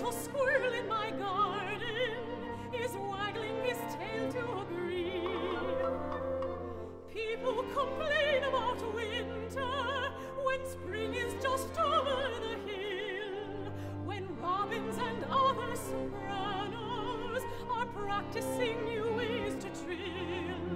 little squirrel in my garden is waggling his tail to agree. People complain about winter when spring is just over the hill. When robins and other sopranos are practicing new ways to trill.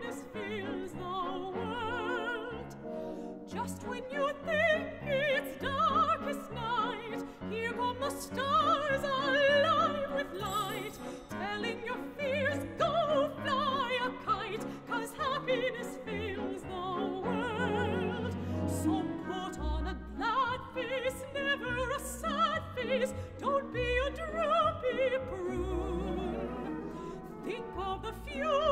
Happiness fills the world. Just when you think it's darkest night, here come the stars alive with light, telling your fears, go fly a kite, 'cause happiness fills the world. So put on a glad face, never a sad face, don't be a droopy prune. Think of the future